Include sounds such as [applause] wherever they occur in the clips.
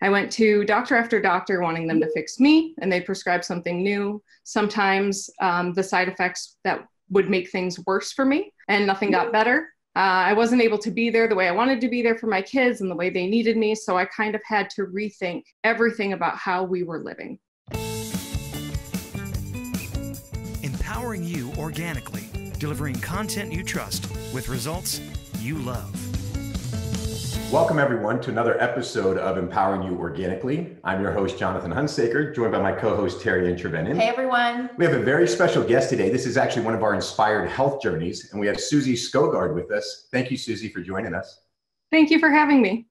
I went to doctor after doctor wanting them to fix me, and they prescribed something new. Sometimes um, the side effects that would make things worse for me, and nothing got better. Uh, I wasn't able to be there the way I wanted to be there for my kids and the way they needed me, so I kind of had to rethink everything about how we were living. Empowering you organically, delivering content you trust with results you love. Welcome, everyone, to another episode of Empowering You Organically. I'm your host, Jonathan Hunsaker, joined by my co host, TeriAnn Trevenen. Hey, everyone. We have a very special guest today. This is actually one of our inspired health journeys, and we have Suzie Skougard with us. Thank you, Suzie, for joining us. Thank you for having me.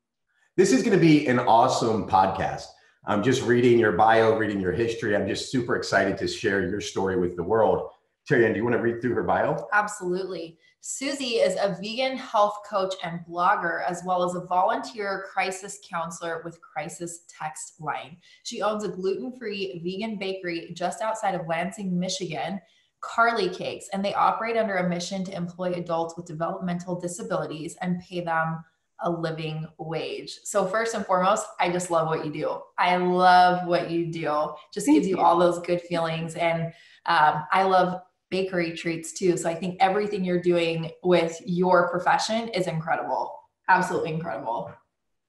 This is going to be an awesome podcast. I'm just reading your bio, reading your history. I'm just super excited to share your story with the world. Terry, do you want to read through her bio? Absolutely. Suzie is a vegan health coach and blogger, as well as a volunteer crisis counselor with Crisis Text Line. She owns a gluten free vegan bakery just outside of Lansing, Michigan, Carly Cakes, and they operate under a mission to employ adults with developmental disabilities and pay them a living wage. So first and foremost, I just love what you do. I love what you do. Just gives you all those good feelings, and um, I love bakery treats too. So I think everything you're doing with your profession is incredible. Absolutely incredible.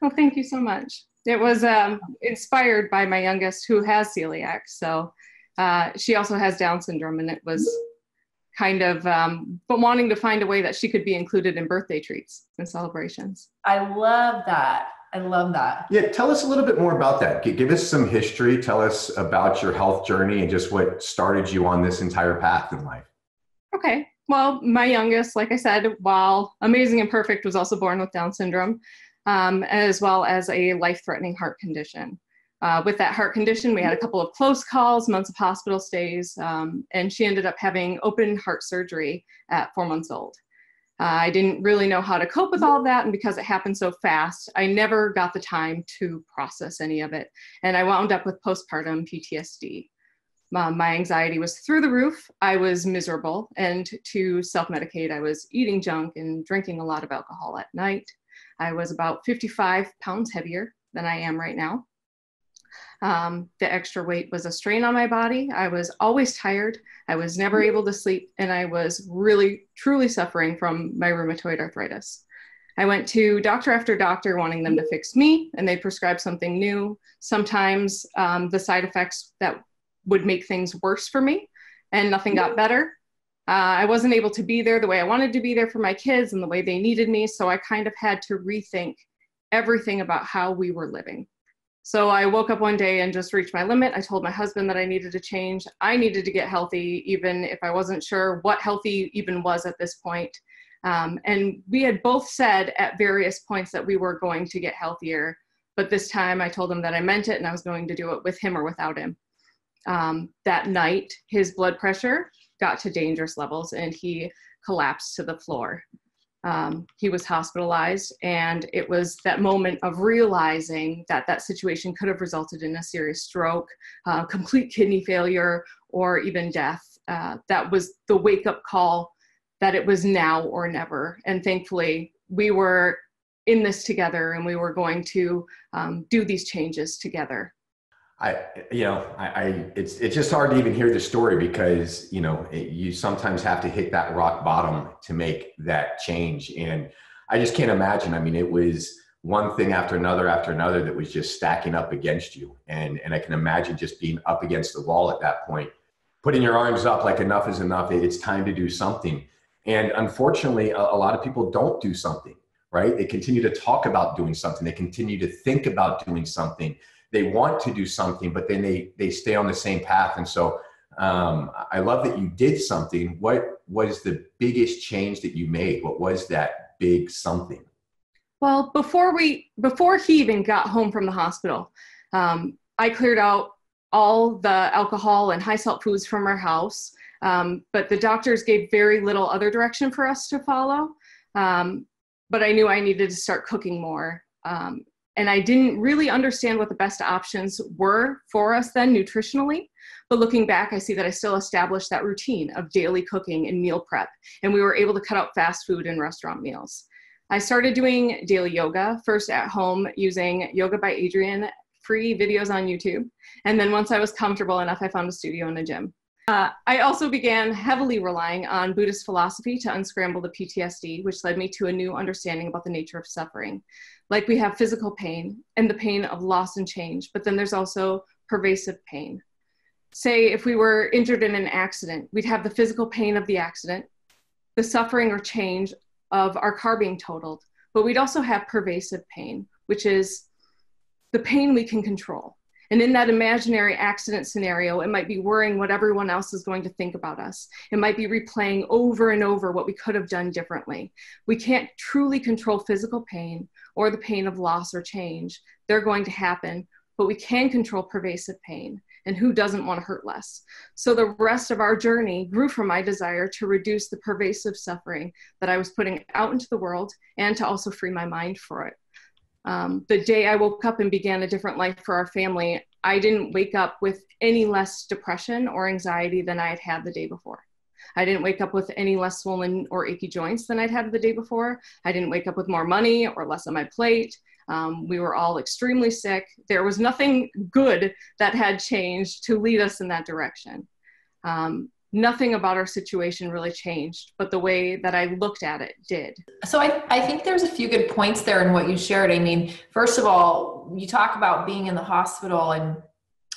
Well, thank you so much. It was um, inspired by my youngest who has celiac. So uh, she also has Down syndrome, and it was kind of um, but wanting to find a way that she could be included in birthday treats and celebrations. I love that. I love that. Yeah, tell us a little bit more about that. Give us some history. Tell us about your health journey and just what started you on this entire path in life. Okay. Well, my youngest, like I said, while amazing and perfect, was also born with Down syndrome, um, as well as a life threatening heart condition. Uh, with that heart condition, we had a couple of close calls, months of hospital stays, um, and she ended up having open heart surgery at four months old. Uh, I didn't really know how to cope with all of that. And because it happened so fast, I never got the time to process any of it. And I wound up with postpartum PTSD. Um, my anxiety was through the roof. I was miserable. And to self medicate, I was eating junk and drinking a lot of alcohol at night. I was about 55 pounds heavier than I am right now. Um, the extra weight was a strain on my body. I was always tired. I was never able to sleep, and I was really, truly suffering from my rheumatoid arthritis. I went to doctor after doctor wanting them to fix me, and they prescribed something new. Sometimes um, the side effects that would make things worse for me, and nothing got better. Uh, I wasn't able to be there the way I wanted to be there for my kids and the way they needed me, so I kind of had to rethink everything about how we were living. So I woke up one day and just reached my limit. I told my husband that I needed to change. I needed to get healthy, even if I wasn't sure what healthy even was at this point. Um, and we had both said at various points that we were going to get healthier. But this time I told him that I meant it and I was going to do it with him or without him. Um, that night, his blood pressure got to dangerous levels and he collapsed to the floor um, he was hospitalized and it was that moment of realizing that that situation could have resulted in a serious stroke uh, complete kidney failure or even death. Uh, that was the wake up call that it was now or never. And thankfully we were in this together and we were going to um, do these changes together I, you know, I, I, it's it's just hard to even hear the story because you know it, you sometimes have to hit that rock bottom to make that change, and I just can't imagine. I mean, it was one thing after another after another that was just stacking up against you, and and I can imagine just being up against the wall at that point, putting your arms up like enough is enough. It's time to do something, and unfortunately, a, a lot of people don't do something. Right? They continue to talk about doing something. They continue to think about doing something they want to do something, but then they they stay on the same path. And so um, I love that you did something. What was the biggest change that you made? What was that big something? Well, before we before he even got home from the hospital, um, I cleared out all the alcohol and high salt foods from our house. Um, but the doctors gave very little other direction for us to follow. Um, but I knew I needed to start cooking more. Um, and I didn't really understand what the best options were for us then nutritionally. But looking back, I see that I still established that routine of daily cooking and meal prep, and we were able to cut out fast food and restaurant meals. I started doing daily yoga, first at home using Yoga by Adriene free videos on YouTube. And then once I was comfortable enough, I found a studio and a gym. Uh, I also began heavily relying on Buddhist philosophy to unscramble the PTSD, which led me to a new understanding about the nature of suffering. Like we have physical pain and the pain of loss and change, but then there's also pervasive pain. Say if we were injured in an accident, we'd have the physical pain of the accident, the suffering or change of our car being totaled, but we'd also have pervasive pain, which is the pain we can control. And in that imaginary accident scenario, it might be worrying what everyone else is going to think about us. It might be replaying over and over what we could have done differently. We can't truly control physical pain or the pain of loss or change. They're going to happen, but we can control pervasive pain. And who doesn't want to hurt less? So the rest of our journey grew from my desire to reduce the pervasive suffering that I was putting out into the world and to also free my mind for it. Um, the day I woke up and began a different life for our family, I didn't wake up with any less depression or anxiety than I had had the day before. I didn't wake up with any less swollen or achy joints than I'd had the day before. I didn't wake up with more money or less on my plate. Um, we were all extremely sick. There was nothing good that had changed to lead us in that direction. Um, nothing about our situation really changed, but the way that I looked at it did. So I, I think there's a few good points there in what you shared. I mean, first of all, you talk about being in the hospital and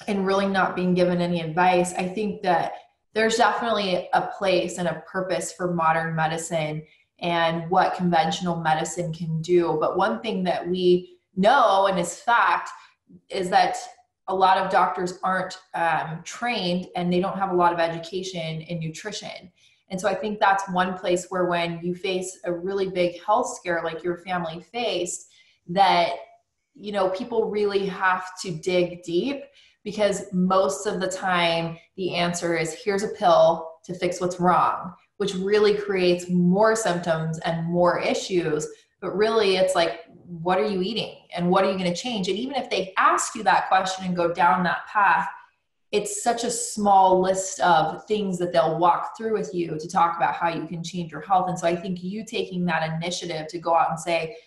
and really not being given any advice. I think that there's definitely a place and a purpose for modern medicine and what conventional medicine can do. But one thing that we know and is fact is that a lot of doctors aren't um, trained and they don't have a lot of education in nutrition. And so I think that's one place where when you face a really big health scare like your family faced, that you know people really have to dig deep because most of the time the answer is here's a pill to fix what's wrong, which really creates more symptoms and more issues. But really, it's like what are you eating? And what are you going to change? And even if they ask you that question and go down that path it's such a small list of things that they'll walk through with you to talk about how you can change your health. And so i think you taking that initiative to go out and say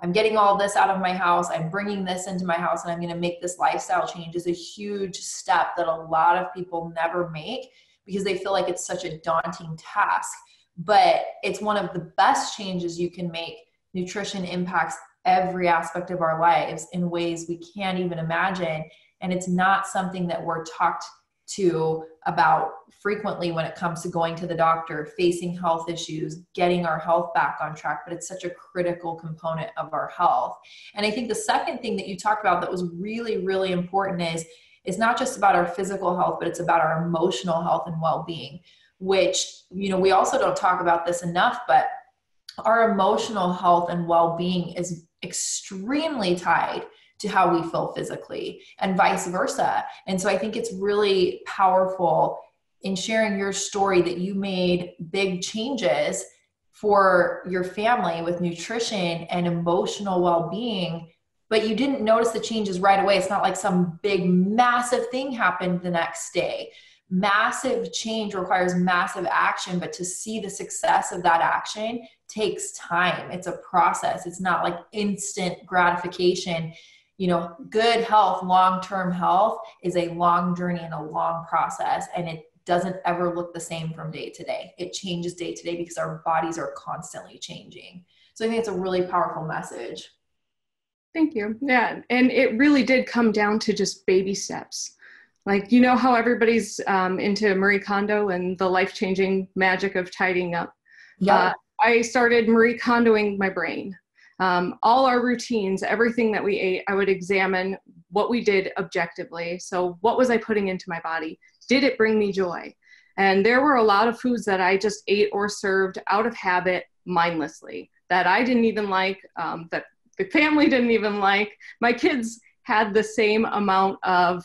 i'm getting all this out of my house. I'm bringing this into my house and i'm going to make this lifestyle change is a huge step that a lot of people never make because they feel like it's such a daunting task. But it's one of the best changes you can make nutrition impacts every aspect of our lives in ways we can't even imagine. And it's not something that we're talked to about frequently when it comes to going to the doctor, facing health issues, getting our health back on track, but it's such a critical component of our health. And I think the second thing that you talked about that was really, really important is it's not just about our physical health, but it's about our emotional health and well-being, which, you know, we also don't talk about this enough, but our emotional health and well-being is extremely tied to how we feel physically and vice versa. And so I think it's really powerful in sharing your story that you made big changes for your family with nutrition and emotional well-being but you didn't notice the changes right away it's not like some big massive thing happened the next day massive change requires massive action but to see the success of that action takes time. It's a process. It's not like instant gratification. You know, good health, long term health is a long journey and a long process. And it doesn't ever look the same from day to day. It changes day to day because our bodies are constantly changing. So I think it's a really powerful message. Thank you. Yeah. And it really did come down to just baby steps. Like, you know how everybody's um, into Marie Kondo and the life changing magic of tidying up? Yeah. Uh, I started Marie Kondoing my brain. Um, all our routines, everything that we ate, I would examine what we did objectively. So, what was I putting into my body? Did it bring me joy? And there were a lot of foods that I just ate or served out of habit mindlessly that I didn't even like, um, that the family didn't even like. My kids had the same amount of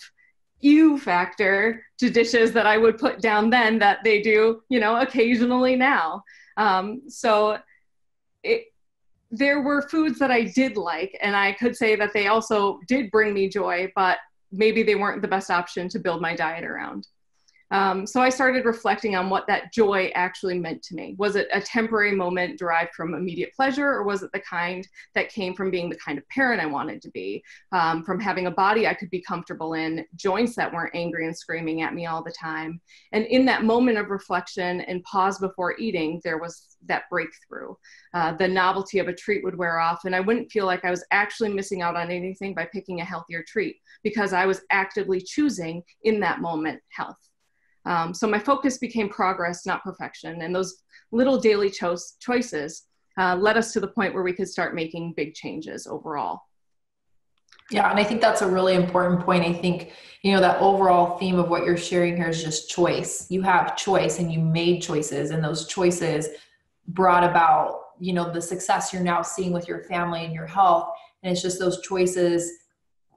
ew factor to dishes that I would put down then that they do, you know, occasionally now. Um, so it, there were foods that I did like, and I could say that they also did bring me joy, but maybe they weren't the best option to build my diet around. Um, so I started reflecting on what that joy actually meant to me. Was it a temporary moment derived from immediate pleasure, or was it the kind that came from being the kind of parent I wanted to be, um, from having a body I could be comfortable in, joints that weren't angry and screaming at me all the time? And in that moment of reflection and pause before eating, there was that breakthrough. Uh, the novelty of a treat would wear off, and I wouldn't feel like I was actually missing out on anything by picking a healthier treat because I was actively choosing in that moment health. Um, so my focus became progress, not perfection. And those little daily cho- choices uh, led us to the point where we could start making big changes overall. Yeah, and I think that's a really important point. I think, you know, that overall theme of what you're sharing here is just choice. You have choice and you made choices, and those choices brought about, you know, the success you're now seeing with your family and your health. And it's just those choices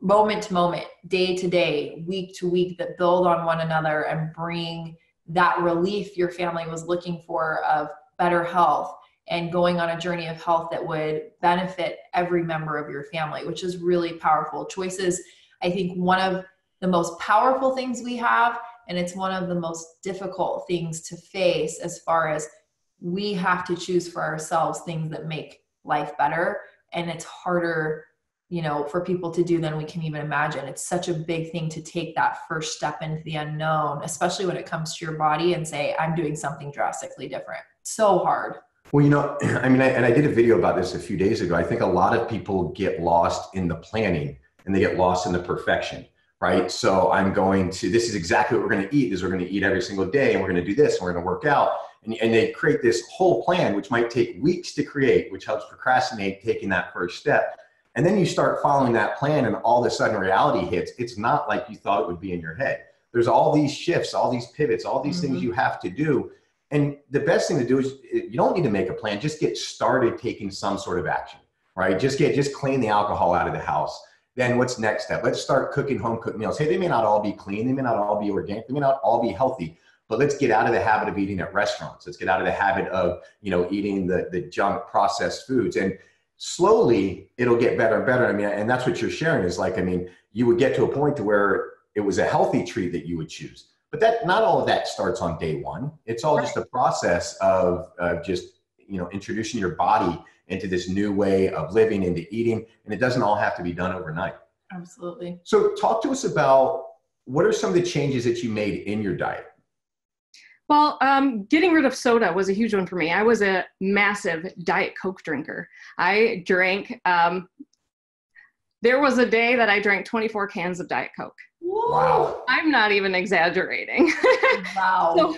moment to moment, day to day, week to week that build on one another and bring that relief your family was looking for of better health and going on a journey of health that would benefit every member of your family, which is really powerful. Choices, I think, one of the most powerful things we have, and it's one of the most difficult things to face as far as we have to choose for ourselves things that make life better. And it's harder you know for people to do than we can even imagine. It's such a big thing to take that first step into the unknown especially when it comes to your body and say i'm doing something drastically different. So hard. Well you know [clears throat] i mean I, and i did a video about this a few days ago. I think a lot of people get lost in the planning and they get lost in the perfection right? So i'm going to this is exactly what we're going to eat is we're going to eat every single day and we're going to do this and we're going to work out. And, and they create this whole plan which might take weeks to create which helps procrastinate taking that first step and then you start following that plan, and all of a sudden reality hits. It's not like you thought it would be in your head. There's all these shifts, all these pivots, all these mm-hmm. things you have to do. And the best thing to do is you don't need to make a plan. Just get started taking some sort of action, right? Just get just clean the alcohol out of the house. Then what's next step? Let's start cooking home cooked meals. Hey, they may not all be clean, they may not all be organic, they may not all be healthy, but let's get out of the habit of eating at restaurants. Let's get out of the habit of you know eating the the junk processed foods. And slowly it'll get better and better. I mean, and that's what you're sharing is like, I mean, you would get to a point to where it was a healthy tree that you would choose. But that not all of that starts on day one. It's all right. just a process of uh, just you know introducing your body into this new way of living, into eating, and it doesn't all have to be done overnight. Absolutely. So, talk to us about what are some of the changes that you made in your diet. Well, um, getting rid of soda was a huge one for me. I was a massive Diet Coke drinker. I drank, um, there was a day that I drank 24 cans of Diet Coke. Wow. I'm not even exaggerating. [laughs] Wow. so,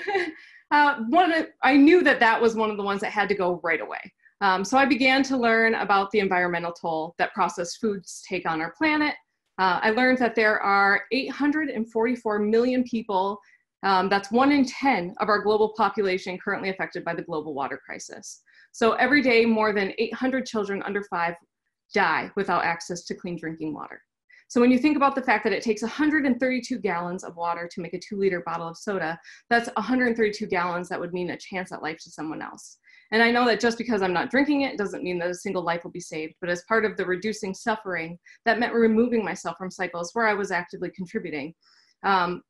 uh, one of the, I knew that that was one of the ones that had to go right away. Um, so I began to learn about the environmental toll that processed foods take on our planet. Uh, I learned that there are 844 million people um, that's one in 10 of our global population currently affected by the global water crisis. So every day, more than 800 children under five die without access to clean drinking water. So when you think about the fact that it takes 132 gallons of water to make a two liter bottle of soda, that's 132 gallons that would mean a chance at life to someone else. And I know that just because I'm not drinking it doesn't mean that a single life will be saved, but as part of the reducing suffering, that meant removing myself from cycles where I was actively contributing. Um,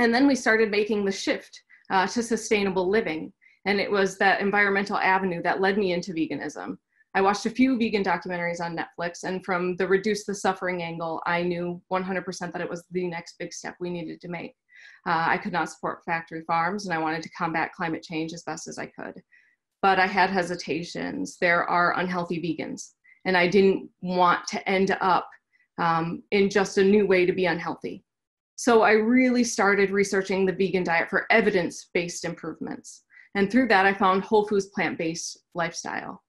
and then we started making the shift uh, to sustainable living. And it was that environmental avenue that led me into veganism. I watched a few vegan documentaries on Netflix, and from the reduce the suffering angle, I knew 100% that it was the next big step we needed to make. Uh, I could not support factory farms, and I wanted to combat climate change as best as I could. But I had hesitations. There are unhealthy vegans, and I didn't want to end up um, in just a new way to be unhealthy. So I really started researching the vegan diet for evidence based improvements. And through that, I found whole foods plant based lifestyle.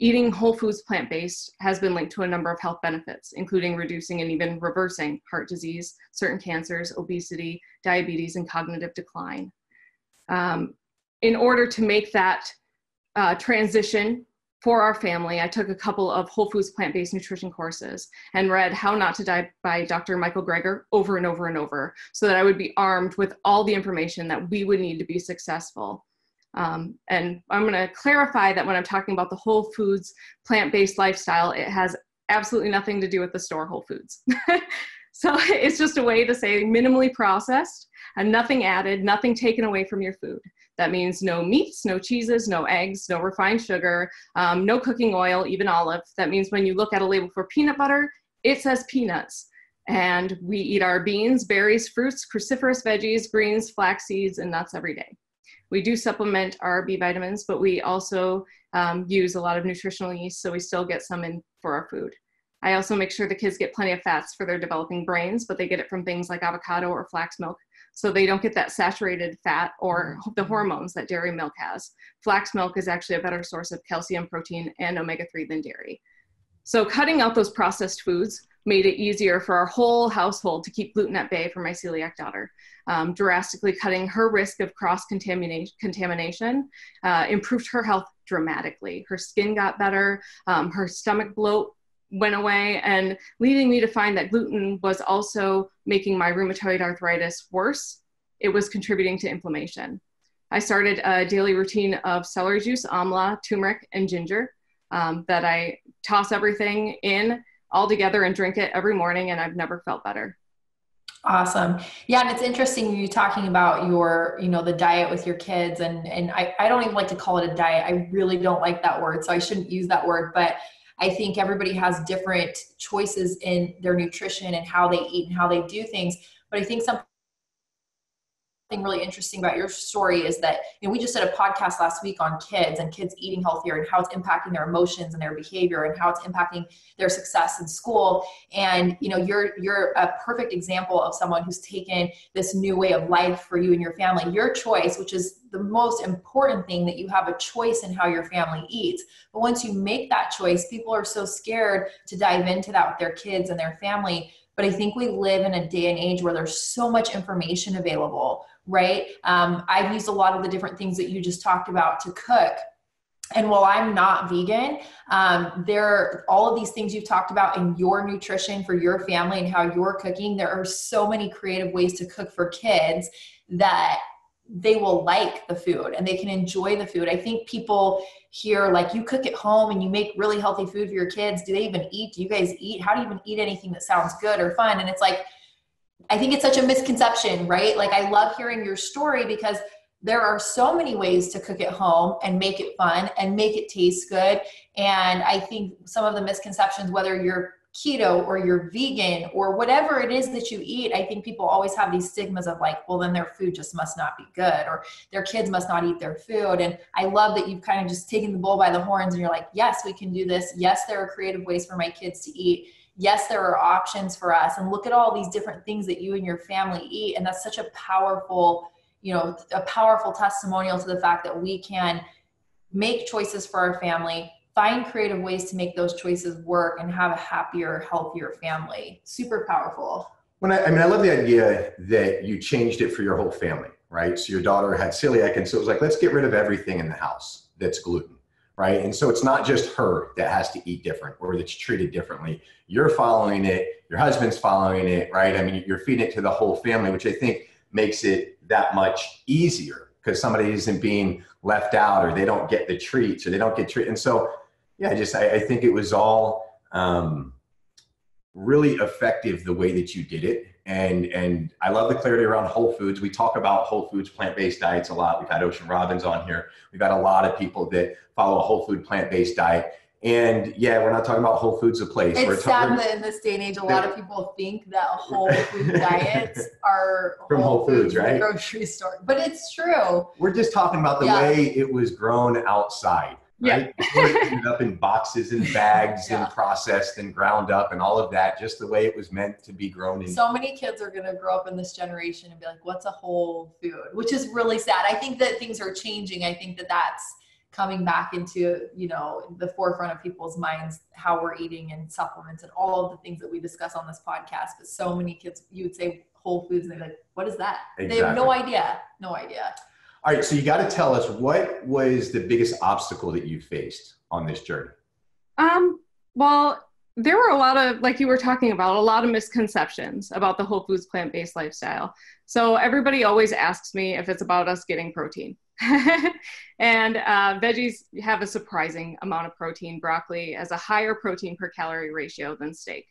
Eating whole foods plant based has been linked to a number of health benefits, including reducing and even reversing heart disease, certain cancers, obesity, diabetes, and cognitive decline. Um, in order to make that uh, transition for our family, I took a couple of Whole Foods plant based nutrition courses and read How Not to Die by Dr. Michael Greger over and over and over so that I would be armed with all the information that we would need to be successful. Um, and I'm going to clarify that when I'm talking about the Whole Foods plant based lifestyle, it has absolutely nothing to do with the store Whole Foods. [laughs] So it's just a way to say minimally processed and nothing added, nothing taken away from your food. That means no meats, no cheeses, no eggs, no refined sugar, um, no cooking oil, even olive. That means when you look at a label for peanut butter, it says peanuts. And we eat our beans, berries, fruits, cruciferous veggies, greens, flax seeds, and nuts every day. We do supplement our B vitamins, but we also um, use a lot of nutritional yeast, so we still get some in for our food. I also make sure the kids get plenty of fats for their developing brains, but they get it from things like avocado or flax milk. So they don't get that saturated fat or the hormones that dairy milk has. Flax milk is actually a better source of calcium, protein, and omega 3 than dairy. So cutting out those processed foods made it easier for our whole household to keep gluten at bay for my celiac daughter. Um, drastically cutting her risk of cross contamination uh, improved her health dramatically. Her skin got better, um, her stomach bloat went away and leading me to find that gluten was also making my rheumatoid arthritis worse. It was contributing to inflammation. I started a daily routine of celery juice, amla, turmeric, and ginger um, that I toss everything in all together and drink it every morning, and I've never felt better. Awesome. Yeah, and it's interesting you talking about your, you know, the diet with your kids and and I, I don't even like to call it a diet. I really don't like that word, so I shouldn't use that word, but I think everybody has different choices in their nutrition and how they eat and how they do things. But I think something really interesting about your story is that you know we just did a podcast last week on kids and kids eating healthier and how it's impacting their emotions and their behavior and how it's impacting their success in school and you know you're you're a perfect example of someone who's taken this new way of life for you and your family your choice which is the most important thing that you have a choice in how your family eats but once you make that choice people are so scared to dive into that with their kids and their family but I think we live in a day and age where there's so much information available, right? Um, I've used a lot of the different things that you just talked about to cook. And while I'm not vegan, um, there all of these things you've talked about in your nutrition for your family and how you're cooking. There are so many creative ways to cook for kids that they will like the food and they can enjoy the food. I think people hear like you cook at home and you make really healthy food for your kids. Do they even eat? Do you guys eat? How do you even eat anything that sounds good or fun? And it's like, I think it's such a misconception, right? Like I love hearing your story because there are so many ways to cook at home and make it fun and make it taste good. And I think some of the misconceptions, whether you're keto or you're vegan or whatever it is that you eat, I think people always have these stigmas of like, well, then their food just must not be good or their kids must not eat their food. And I love that you've kind of just taken the bull by the horns and you're like, yes, we can do this. Yes, there are creative ways for my kids to eat. Yes, there are options for us. And look at all these different things that you and your family eat. And that's such a powerful, you know, a powerful testimonial to the fact that we can make choices for our family find creative ways to make those choices work and have a happier, healthier family. Super powerful. When I, I mean, I love the idea that you changed it for your whole family, right? So your daughter had celiac, and so it was like, let's get rid of everything in the house that's gluten, right? And so it's not just her that has to eat different or that's treated differently. You're following it, your husband's following it, right? I mean, you're feeding it to the whole family, which I think makes it that much easier because somebody isn't being left out or they don't get the treats or they don't get treated. And so yeah, just I, I think it was all um, really effective the way that you did it, and and I love the clarity around whole foods. We talk about whole foods, plant based diets a lot. We've had Ocean Robbins on here. We've had a lot of people that follow a whole food plant based diet. And yeah, we're not talking about Whole Foods a place. It's we're sad that in this day and age, a lot of people think that whole [laughs] food diets are from Whole, Foods, right? Grocery store, but it's true. We're just talking about the yeah. way it was grown outside right? Yeah. up in boxes and bags yeah. and processed and ground up and all of that, just the way it was meant to be grown in. So many kids are going to grow up in this generation and be like, what's a whole food? Which is really sad. I think that things are changing. I think that that's coming back into, you know, the forefront of people's minds, how we're eating and supplements and all of the things that we discuss on this podcast. But so many kids, you would say whole foods and they're like, what is that? Exactly. They have no idea. No idea. All right, so you got to tell us what was the biggest obstacle that you faced on this journey? Um, well, there were a lot of, like you were talking about, a lot of misconceptions about the whole foods plant based lifestyle. So everybody always asks me if it's about us getting protein. [laughs] and uh, veggies have a surprising amount of protein. Broccoli has a higher protein per calorie ratio than steak.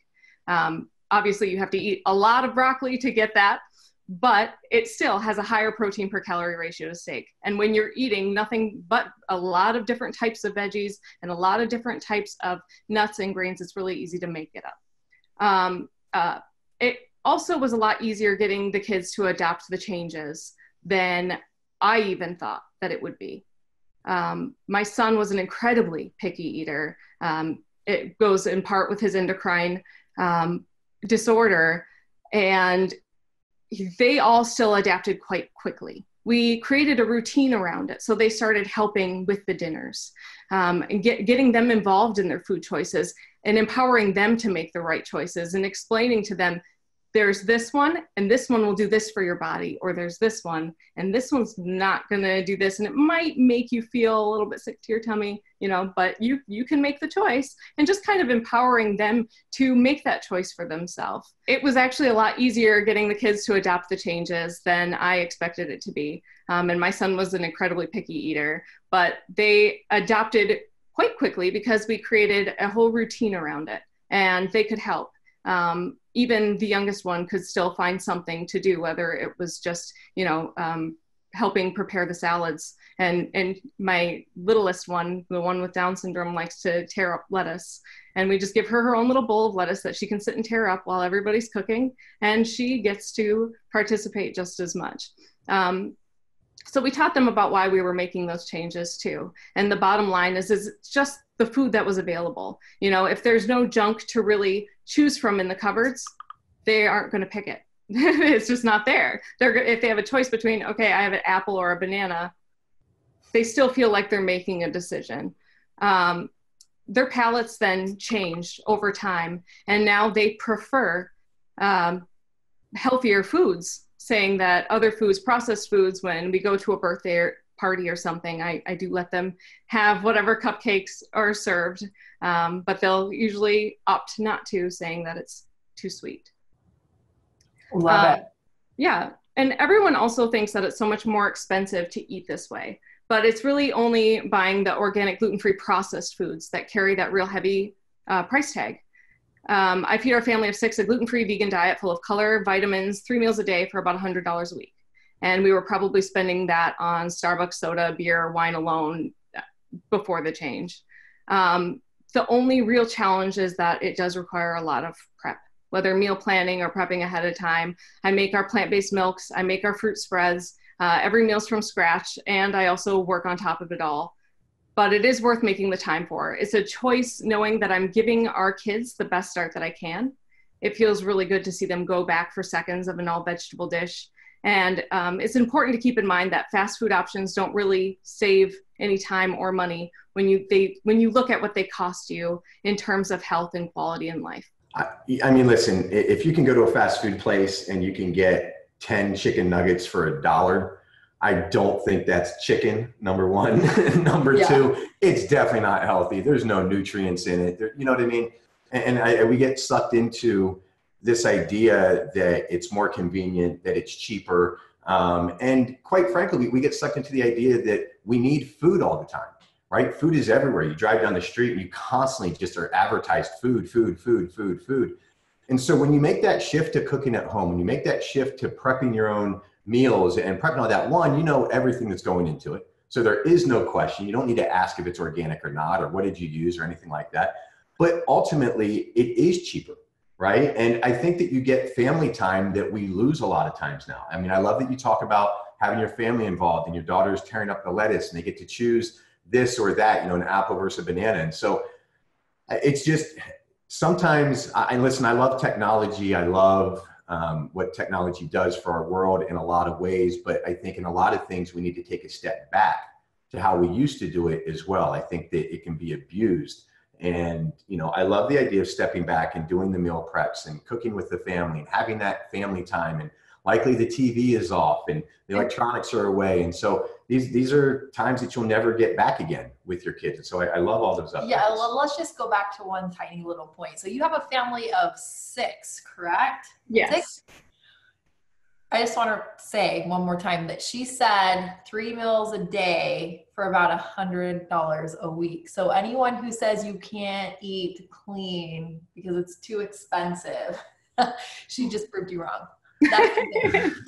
Um, obviously, you have to eat a lot of broccoli to get that, but it still has a higher protein per calorie ratio to steak. And when you're eating nothing but a lot of different types of veggies and a lot of different types of nuts and grains, it's really easy to make it up. Um, uh, it also was a lot easier getting the kids to adapt the changes than I even thought that it would be. Um, my son was an incredibly picky eater. Um, it goes in part with his endocrine um, disorder, and they all still adapted quite quickly. We created a routine around it. So they started helping with the dinners um, and get, getting them involved in their food choices and empowering them to make the right choices and explaining to them there's this one and this one will do this for your body or there's this one and this one's not going to do this and it might make you feel a little bit sick to your tummy you know but you you can make the choice and just kind of empowering them to make that choice for themselves. It was actually a lot easier getting the kids to adapt the changes than i expected it to be. Um, and my son was an incredibly picky eater but they adopted quite quickly because we created a whole routine around it and they could help. Um, even the youngest one could still find something to do, whether it was just, you know, um, helping prepare the salads. And, and my littlest one, the one with Down syndrome, likes to tear up lettuce. And we just give her her own little bowl of lettuce that she can sit and tear up while everybody's cooking. And she gets to participate just as much. Um, so we taught them about why we were making those changes too. And the bottom line is, is just the food that was available. You know, if there's no junk to really choose from in the cupboards, they aren't going to pick it. [laughs] it's just not there. They're if they have a choice between okay, I have an apple or a banana, they still feel like they're making a decision. Um, their palates then changed over time, and now they prefer um, healthier foods saying that other foods, processed foods, when we go to a birthday party or something, I, I do let them have whatever cupcakes are served, um, but they'll usually opt not to, saying that it's too sweet. Love uh, it. Yeah. And everyone also thinks that it's so much more expensive to eat this way, but it's really only buying the organic gluten free processed foods that carry that real heavy uh, price tag. Um, I feed our family of six a gluten free vegan diet full of color, vitamins, three meals a day for about $100 a week. And we were probably spending that on Starbucks soda, beer, wine alone uh, before the change. Um, the only real challenge is that it does require a lot of prep, whether meal planning or prepping ahead of time. I make our plant based milks, I make our fruit spreads. Uh, every meal's from scratch, and I also work on top of it all but it is worth making the time for. It's a choice knowing that I'm giving our kids the best start that I can. It feels really good to see them go back for seconds of an all vegetable dish. And um, it's important to keep in mind that fast food options don't really save any time or money when you they when you look at what they cost you in terms of health and quality in life. I, I mean, listen, if you can go to a fast food place and you can get 10 chicken nuggets for a dollar, I don't think that's chicken. Number one, [laughs] number yeah. two, it's definitely not healthy. There's no nutrients in it. There, you know what I mean? And, and I, we get sucked into this idea that it's more convenient, that it's cheaper, um, and quite frankly, we, we get sucked into the idea that we need food all the time. Right? Food is everywhere. You drive down the street and you constantly just are advertised food, food, food, food, food. And so when you make that shift to cooking at home, when you make that shift to prepping your own meals and prepping all that, one, you know everything that's going into it. So there is no question. You don't need to ask if it's organic or not, or what did you use, or anything like that. But ultimately, it is cheaper, right? And I think that you get family time that we lose a lot of times now. I mean, I love that you talk about having your family involved and your daughter's tearing up the lettuce and they get to choose this or that, you know, an apple versus a banana. And so it's just sometimes I listen, I love technology. I love um, what technology does for our world in a lot of ways. But I think in a lot of things, we need to take a step back to how we used to do it as well. I think that it can be abused. And, you know, I love the idea of stepping back and doing the meal preps and cooking with the family and having that family time and likely the TV is off and the electronics are away. And so these these are times that you'll never get back again with your kids. And so I, I love all those updates. Yeah, well, let's just go back to one tiny little point. So you have a family of six, correct? Yes. Six? I just want to say one more time that she said three meals a day for about a hundred dollars a week. So anyone who says you can't eat clean because it's too expensive, [laughs] she just proved you wrong. That's insane. [laughs]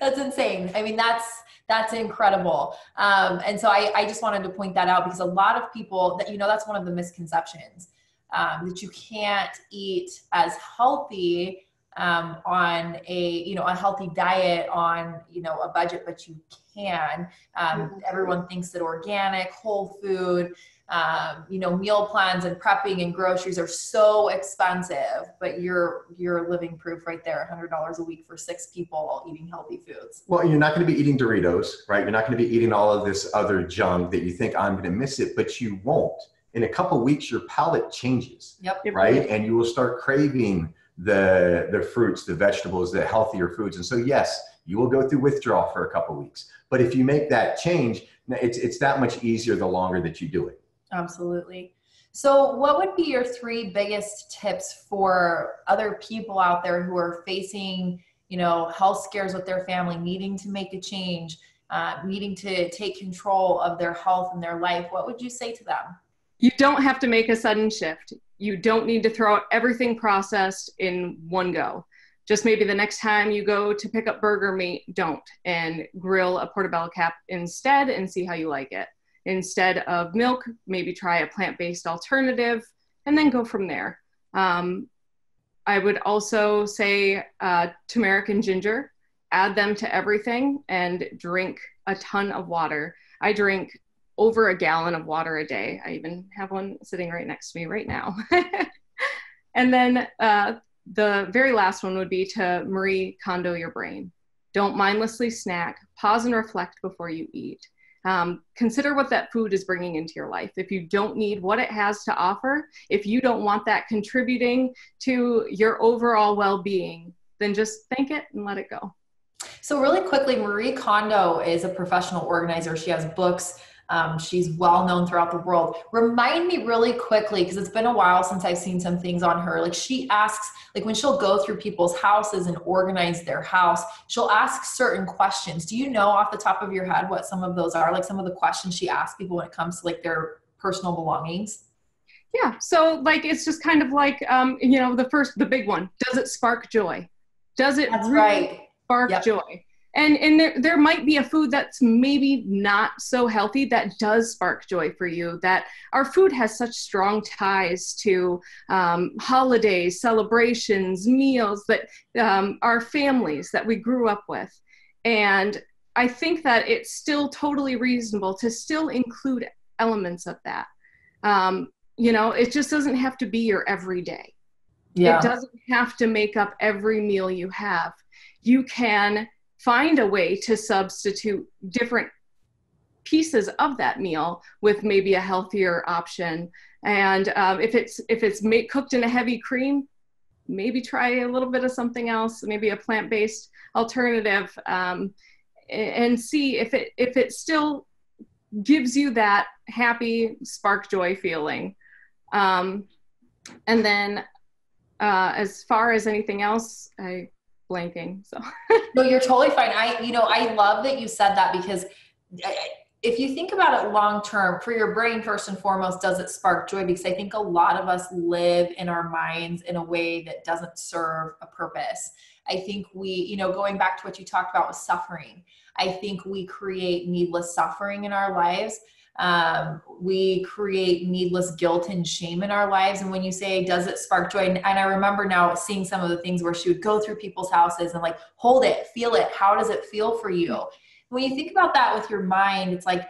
that's insane. I mean, that's that's incredible. Um, and so I, I just wanted to point that out because a lot of people that you know that's one of the misconceptions um, that you can't eat as healthy um, on a you know a healthy diet on you know a budget, but you can. Um, mm-hmm. Everyone thinks that organic, whole food, um, you know, meal plans and prepping and groceries are so expensive, but you're you're living proof right there. Hundred dollars a week for six people eating healthy foods. Well, you're not going to be eating Doritos, right? You're not going to be eating all of this other junk that you think I'm going to miss it, but you won't. In a couple weeks, your palate changes. Yep. Right, and you will start craving the the fruits, the vegetables, the healthier foods. And so yes, you will go through withdrawal for a couple weeks. But if you make that change, it's it's that much easier the longer that you do it. Absolutely. So, what would be your three biggest tips for other people out there who are facing, you know, health scares with their family, needing to make a change, uh, needing to take control of their health and their life? What would you say to them? You don't have to make a sudden shift you don't need to throw out everything processed in one go. Just maybe the next time you go to pick up burger meat, don't and grill a portobello cap instead and see how you like it. Instead of milk, maybe try a plant based alternative and then go from there. Um, I would also say uh, turmeric and ginger, add them to everything and drink a ton of water. I drink over a gallon of water a day. I even have one sitting right next to me right now. [laughs] and then uh, the very last one would be to Marie Kondo your brain. Don't mindlessly snack, pause and reflect before you eat. Um, consider what that food is bringing into your life. If you don't need what it has to offer, if you don't want that contributing to your overall well being, then just thank it and let it go. So, really quickly, Marie Kondo is a professional organizer. She has books um, she's well known throughout the world. Remind me really quickly, because it's been a while since I've seen some things on her. Like she asks, like when she'll go through people's houses and organize their house, she'll ask certain questions. Do you know off the top of your head what some of those are? Like some of the questions she asks people when it comes to like their personal belongings? Yeah. So like it's just kind of like um, you know, the first the big one. Does it spark joy? Does it That's really right. spark yep. joy? And and there, there might be a food that's maybe not so healthy that does spark joy for you that our food has such strong ties to um, holidays celebrations meals that um, our families that we grew up with. And i think that it's still totally reasonable to still include elements of that. Um, you know it just doesn't have to be your everyday. Yeah. it doesn't have to make up every meal you have. You can find a way to substitute different pieces of that meal with maybe a healthier option. And um, if it's if it's made, cooked in a heavy cream maybe try a little bit of something else maybe a plant-based alternative um, and see if it if it still gives you that happy spark joy feeling. Um, and then uh, as far as anything else i blanking. So [laughs] no, you're totally fine. I, you know, I love that you said that because eh, eh, if you think about it long term for your brain, first and foremost, does it spark joy? Because I think a lot of us live in our minds in a way that doesn't serve a purpose. I think we, you know, going back to what you talked about with suffering, I think we create needless suffering in our lives um, we create needless guilt and shame in our lives. And when you say, does it spark joy? And, and I remember now seeing some of the things where she would go through people's houses and like, hold it, feel it. How does it feel for you? When you think about that with your mind, it's like,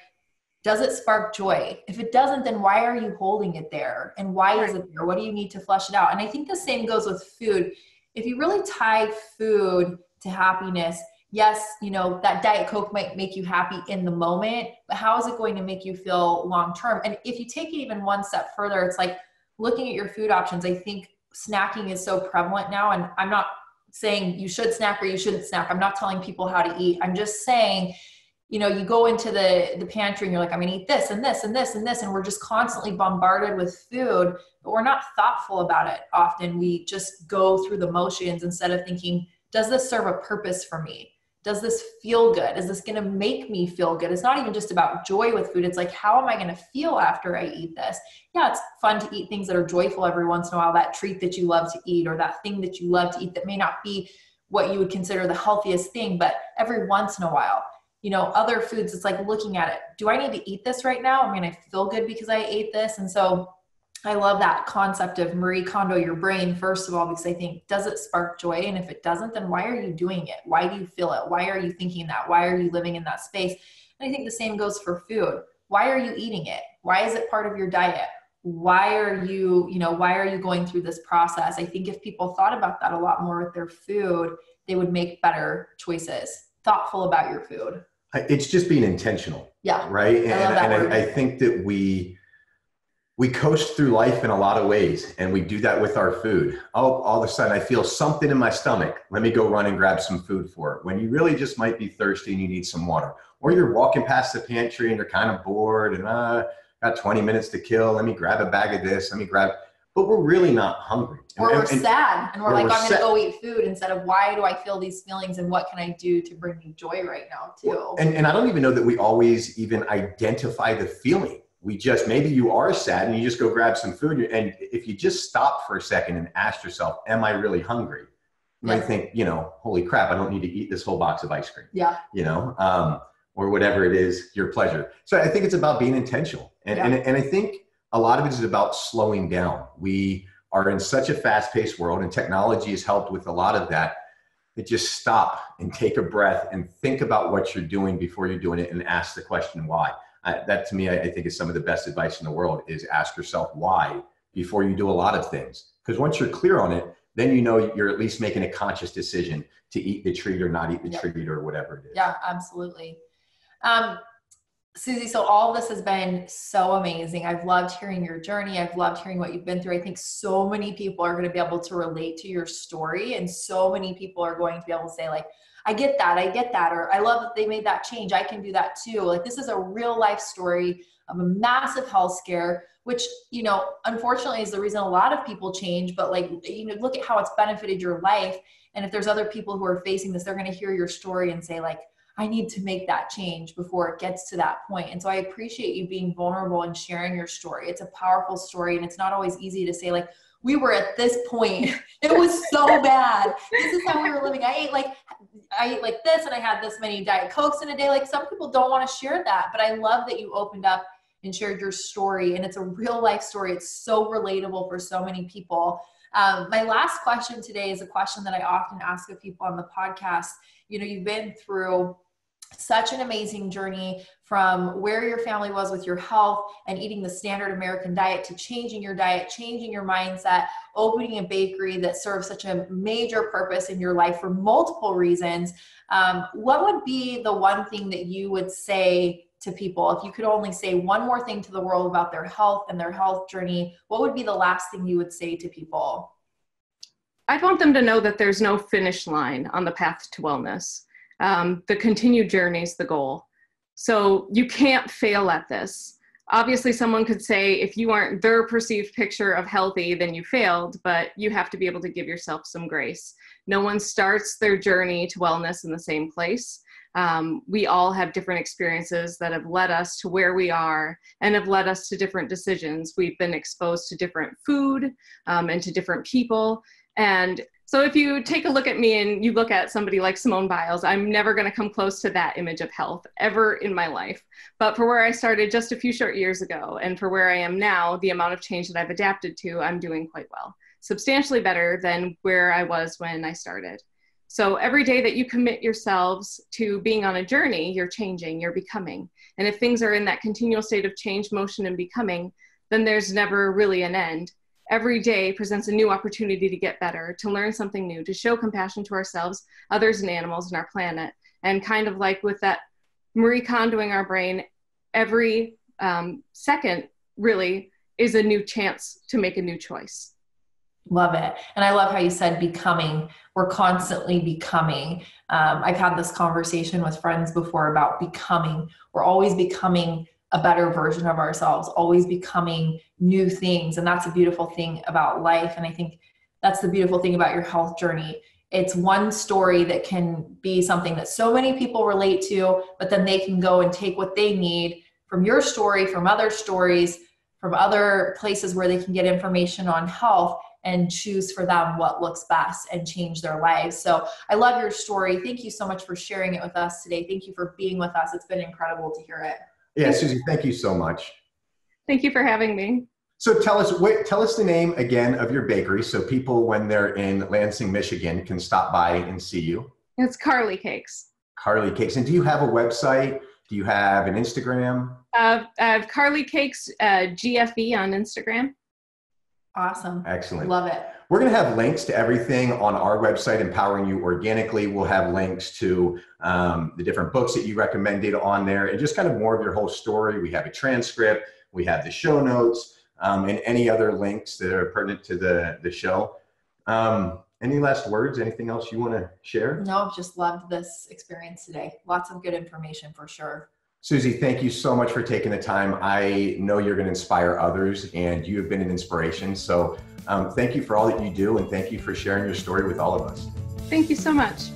does it spark joy? If it doesn't, then why are you holding it there? And why is it there? What do you need to flush it out? And I think the same goes with food. If you really tie food to happiness, yes, you know, that Diet Coke might make you happy in the moment, but how is it going to make you feel long term? And if you take it even one step further, it's like looking at your food options. I think snacking is so prevalent now, and I'm not saying you should snack or you shouldn't snack. I'm not telling people how to eat. I'm just saying, you know, you go into the the pantry and you're like, I'm gonna eat this and this and this and this, and we're just constantly bombarded with food, but we're not thoughtful about it. Often we just go through the motions instead of thinking, does this serve a purpose for me? Does this feel good? Is this going to make me feel good? It's not even just about joy with food. It's like, how am I going to feel after I eat this? Yeah, it's fun to eat things that are joyful every once in a while, that treat that you love to eat or that thing that you love to eat that may not be what you would consider the healthiest thing, but every once in a while. You know, other foods, it's like looking at it. Do I need to eat this right now? I mean, I feel good because I ate this. And so I love that concept of Marie Kondo your brain, first of all, because I think, does it spark joy? And if it doesn't, then why are you doing it? Why do you feel it? Why are you thinking that? Why are you living in that space? And I think the same goes for food. Why are you eating it? Why is it part of your diet? Why are you, you know, why are you going through this process? I think if people thought about that a lot more with their food, they would make better choices, thoughtful about your food. It's just being intentional. Yeah. Right. And, I, and I, I think that we, we coast through life in a lot of ways and we do that with our food. Oh all of a sudden i feel something in my stomach. Let me go run and grab some food for it. When you really just might be thirsty and you need some water or you're walking past the pantry and you're kind of bored and uh got 20 minutes to kill. Let me grab a bag of this. Let me grab but we're really not hungry. Or we're and, sad and we're like we're i'm gonna go eat food instead of why do i feel these feelings and what can i do to bring me joy right now too? And, and i don't even know that we always even identify the feeling we just maybe you are sad and you just go grab some food and if you just stop for a second and ask yourself am i really hungry? You might think you know holy crap i don't need to eat this whole box of ice cream. Yeah. You know um, or whatever it is your pleasure. So i think it's about being intentional. And, yeah. and, and i think a lot of it is about slowing down. We are in such a fast-paced world and technology has helped with a lot of that that just stop and take a breath and think about what you're doing before you're doing it and ask the question why I, that to me, I, I think is some of the best advice in the world is ask yourself why before you do a lot of things. Because once you're clear on it, then you know you're at least making a conscious decision to eat the treat or not eat the yep. treat or whatever it is. Yeah, absolutely. Um, Suzie, so all this has been so amazing. I've loved hearing your journey. I've loved hearing what you've been through. I think so many people are going to be able to relate to your story, and so many people are going to be able to say, like, I get that, I get that, or I love that they made that change. I can do that too. Like this is a real life story of a massive health scare, which, you know, unfortunately is the reason a lot of people change, but like, you know, look at how it's benefited your life. And if there's other people who are facing this, they're going to hear your story and say, like, I need to make that change before it gets to that point. And so I appreciate you being vulnerable and sharing your story. It's a powerful story, and it's not always easy to say, like, we were at this point. It was so [laughs] bad. This is how we were living. I ate like I ate like this and I had this many Diet Cokes in a day. Like some people don't want to share that, but I love that you opened up and shared your story. And it's a real life story. It's so relatable for so many people. Um, my last question today is a question that I often ask of people on the podcast. You know, you've been through such an amazing journey from where your family was with your health and eating the standard American diet to changing your diet, changing your mindset, opening a bakery that serves such a major purpose in your life for multiple reasons. Um, what would be the one thing that you would say to people if you could only say one more thing to the world about their health and their health journey? What would be the last thing you would say to people? I'd want them to know that there's no finish line on the path to wellness um, the continued journey is the goal. So you can't fail at this. Obviously, someone could say if you aren't their perceived picture of healthy, then you failed, but you have to be able to give yourself some grace. No one starts their journey to wellness in the same place. Um, we all have different experiences that have led us to where we are and have led us to different decisions. We've been exposed to different food um, and to different people. And so if you take a look at me and you look at somebody like Simone Biles, I'm never going to come close to that image of health ever in my life. But for where I started just a few short years ago and for where I am now, the amount of change that I've adapted to, I'm doing quite well. Substantially better than where I was when I started. So every day that you commit yourselves to being on a journey, you're changing, you're becoming. And if things are in that continual state of change, motion, and becoming, then there's never really an end every day presents a new opportunity to get better, to learn something new, to show compassion to ourselves, others, and animals, and our planet. And kind of like with that Marie Kondoing our brain, every um, second really is a new chance to make a new choice. Love it. And I love how you said becoming. We're constantly becoming. Um, I've had this conversation with friends before about becoming. We're always becoming a better version of ourselves, always becoming new things. And that's a beautiful thing about life. And I think that's the beautiful thing about your health journey. it's one story that can be something that so many people relate to, but then they can go and take what they need from your story, from other stories, from other places where they can get information on health and choose for them what looks best and change their lives. So I love your story. Thank you so much for sharing it with us today. Thank you for being with us. It's been incredible to hear it. Yeah, Suzie, thank you so much. Thank you for having me. So tell us, wait, tell us the name again of your bakery, so people, when they're in Lansing, Michigan, can stop by and see you. It's Carly Cakes. Carly Cakes, and do you have a website? Do you have an Instagram? Uh, I have Carly Cakes uh, GFE on Instagram. Awesome. Excellent. Love it. We're going to have links to everything on our website, Empowering You Organically. We'll have links to um, the different books that you recommended on there and just kind of more of your whole story. We have a transcript, we have the show notes, um, and any other links that are pertinent to the, the show. Um, any last words? Anything else you want to share? No, just loved this experience today. Lots of good information for sure. Suzie, thank you so much for taking the time. I know you're going to inspire others, and you have been an inspiration. So, um, thank you for all that you do, and thank you for sharing your story with all of us. Thank you so much.